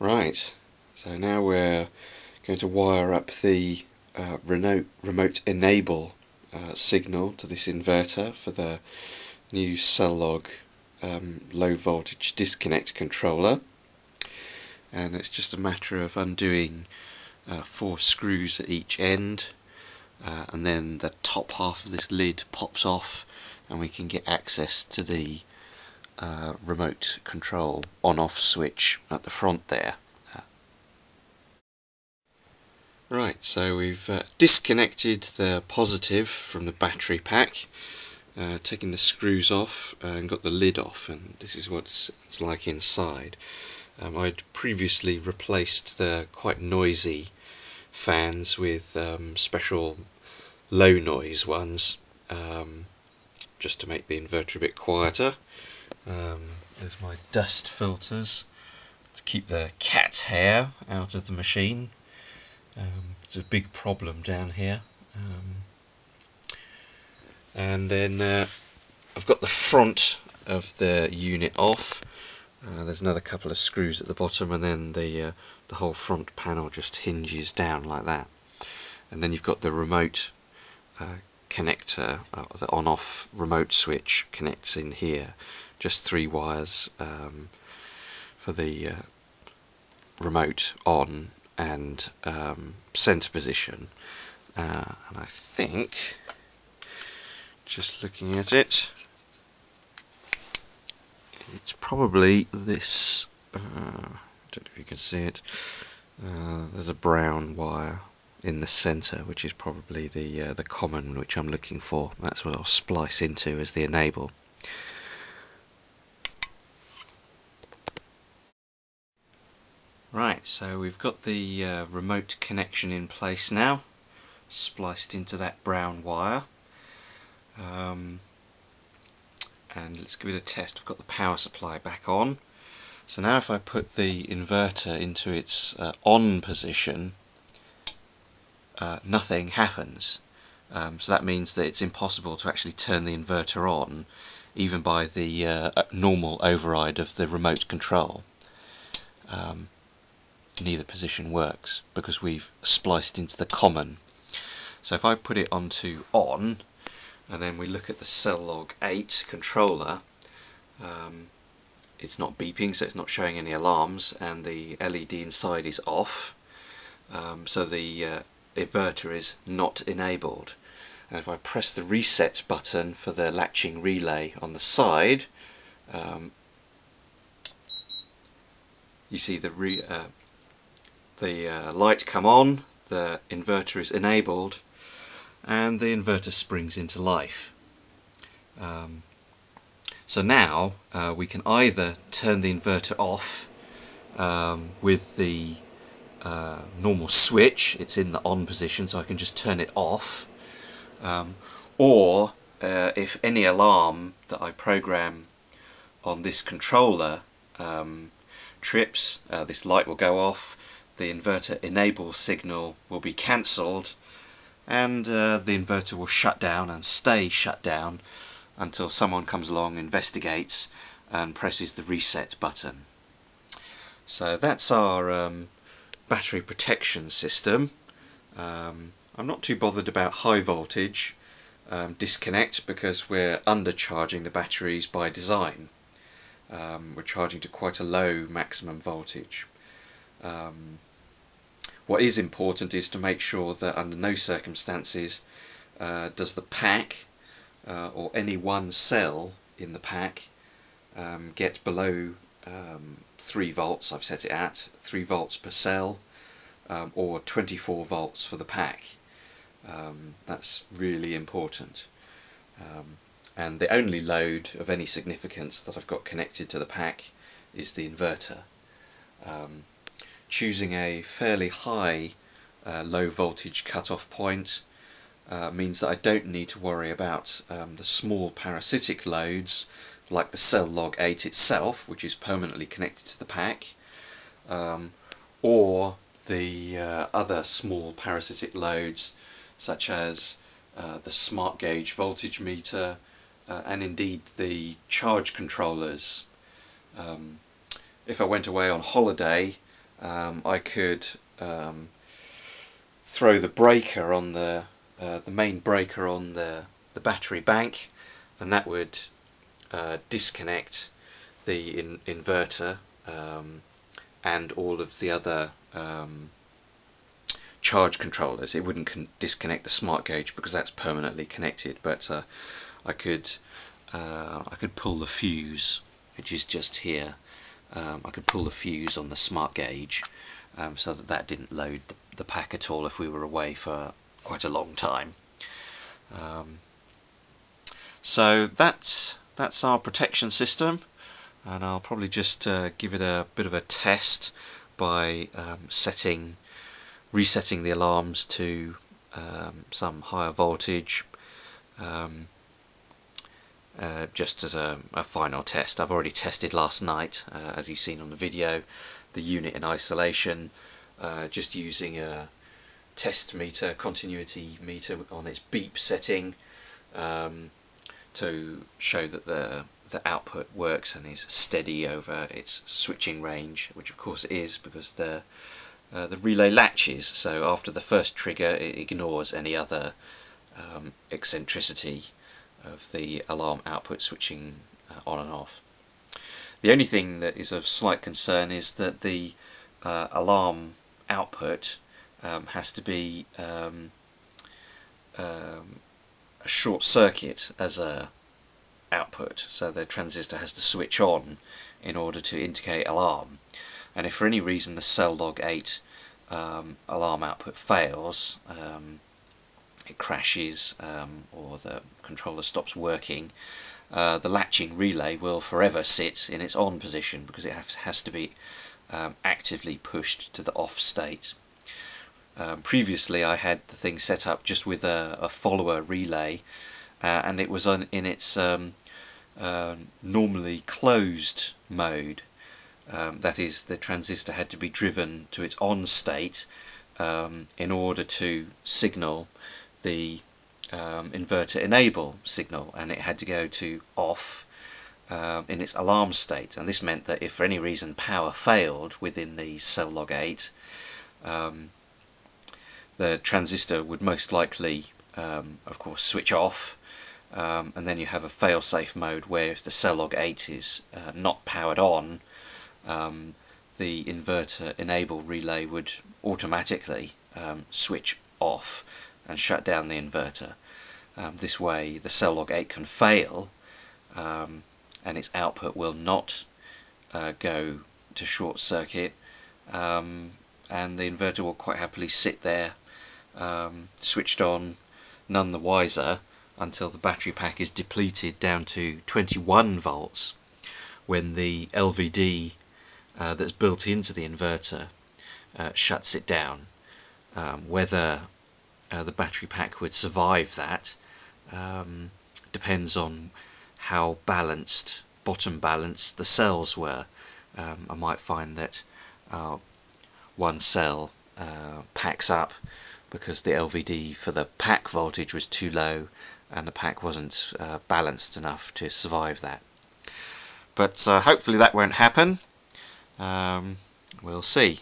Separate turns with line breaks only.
Right, so now we're going to wire up the uh, remote, remote enable uh, signal to this inverter for the new CellLog um, low voltage disconnect controller. And it's just a matter of undoing uh, four screws at each end uh, and then the top half of this lid pops off and we can get access to the uh, remote control on-off switch at the front there. Right, so we've uh, disconnected the positive from the battery pack, uh, taken the screws off and got the lid off and this is what it's like inside. Um, I'd previously replaced the quite noisy fans with um, special low noise ones um, just to make the inverter a bit quieter. Um, there's my dust filters to keep the cat hair out of the machine. Um, it's a big problem down here. Um, and then uh, I've got the front of the unit off. Uh, there's another couple of screws at the bottom and then the uh, the whole front panel just hinges down like that. And then you've got the remote uh, connector, uh, the on-off remote switch connects in here just three wires um, for the uh, remote on and um, center position. Uh, and I think just looking at it it's probably this uh, I don't know if you can see it. Uh, there's a brown wire in the center which is probably the uh, the common which I'm looking for. That's what I'll splice into as the enable Right, so we've got the uh, remote connection in place now, spliced into that brown wire. Um, and let's give it a test. We've got the power supply back on. So now if I put the inverter into its uh, on position, uh, nothing happens. Um, so that means that it's impossible to actually turn the inverter on even by the uh, normal override of the remote control. Um, neither position works because we've spliced into the common. So if I put it onto on and then we look at the CellLog 8 controller um, it's not beeping so it's not showing any alarms and the LED inside is off um, so the uh, inverter is not enabled and if I press the reset button for the latching relay on the side um, you see the re uh, the uh, light come on, the inverter is enabled, and the inverter springs into life. Um, so now uh, we can either turn the inverter off um, with the uh, normal switch, it's in the on position so I can just turn it off, um, or uh, if any alarm that I program on this controller um, trips, uh, this light will go off the inverter enable signal will be cancelled and uh, the inverter will shut down and stay shut down until someone comes along, investigates and presses the reset button. So that's our um, battery protection system. Um, I'm not too bothered about high voltage um, disconnect because we're undercharging the batteries by design. Um, we're charging to quite a low maximum voltage. Um, what is important is to make sure that under no circumstances uh, does the pack uh, or any one cell in the pack um, get below um, 3 volts, I've set it at, 3 volts per cell um, or 24 volts for the pack. Um, that's really important. Um, and the only load of any significance that I've got connected to the pack is the inverter. Choosing a fairly high uh, low voltage cutoff point uh, means that I don't need to worry about um, the small parasitic loads like the CellLog 8 itself which is permanently connected to the pack um, or the uh, other small parasitic loads such as uh, the smart gauge voltage meter uh, and indeed the charge controllers. Um, if I went away on holiday um, I could um, throw the breaker on the uh, the main breaker on the the battery bank and that would uh, disconnect the in inverter um, and all of the other um, charge controllers. It wouldn't disconnect the smart gauge because that's permanently connected but uh, I could uh, I could pull the fuse which is just here um, I could pull the fuse on the smart gauge um, so that that didn't load the, the, pack at all if we were away for quite a long time. Um, so that's that's our protection system and I'll probably just uh, give it a bit of a test by um, setting resetting the alarms to um, some higher voltage um, uh, just as a, a, final test. I've already tested last night, uh, as you've seen on the video, the unit in isolation, uh, just using a test meter, continuity meter on its beep setting um, to show that the, the output works and is steady over its switching range, which of course it is because the uh, the relay latches so after the first trigger it ignores any other um, eccentricity of the alarm output switching uh, on and off. The only thing that is of slight concern is that the uh, alarm output um, has to be um, um, a short circuit as a output so the transistor has to switch on in order to indicate alarm and if for any reason the CellLog 8 um, alarm output fails um, it crashes um, or the controller stops working, uh, the latching relay will forever sit in its on position because it has, to be um, actively pushed to the off state. Um, previously I had the thing set up just with a, a follower relay uh, and it was on, in its um, uh, normally closed mode. Um, that is, the transistor had to be driven to its on state um, in order to signal the um, inverter enable signal and it had to go to off uh, in its alarm state. And this meant that if for any reason power failed within the CellLog 8 um, the transistor would most likely um, of course switch off. Um, and then you have a fail-safe mode where if the CellLog 8 is uh, not powered on um, the inverter enable relay would automatically um, switch off and shut down the inverter. Um, this way the CellLog 8 can fail um, and its output will not uh, go to short circuit um, and the inverter will quite happily sit there um, switched on none the wiser until the battery pack is depleted down to 21 volts when the LVD uh, that's built into the inverter uh, shuts it down. Um, whether uh, the battery pack would survive that um, depends on how balanced, bottom balanced the cells were. Um, I might find that uh, one cell uh, packs up because the LVD for the pack voltage was too low and the pack wasn't uh, balanced enough to survive that. But uh, hopefully that won't happen. Um, we'll see.